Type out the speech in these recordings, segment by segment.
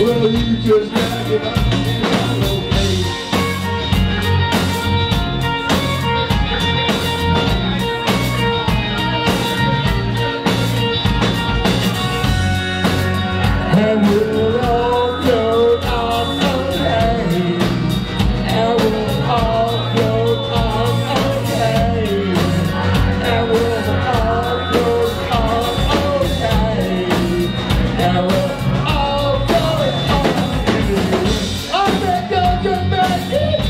Well, you just gotta out up and I'm okay. And we're Let's do.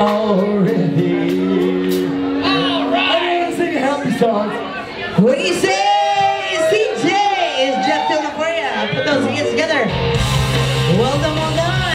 already. All right. I didn't sing happy songs. What do you say?